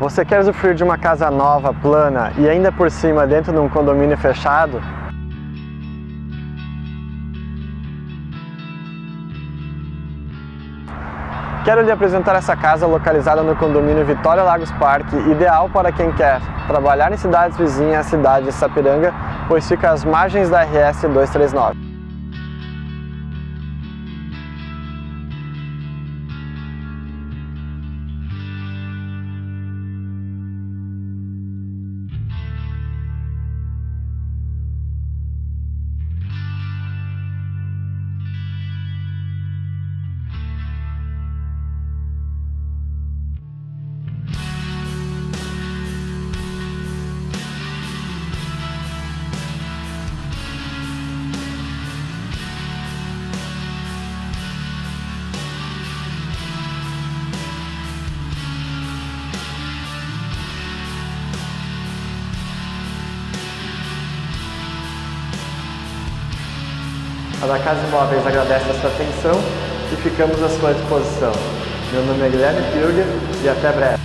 Você quer usufruir de uma casa nova, plana e ainda por cima dentro de um condomínio fechado? Quero lhe apresentar essa casa localizada no condomínio Vitória Lagos Parque, ideal para quem quer trabalhar em cidades vizinhas à cidade de Sapiranga, pois fica às margens da RS 239. A da Casa Imóveis agradece a sua atenção e ficamos à sua disposição. Meu nome é Guilherme Pilger e até breve.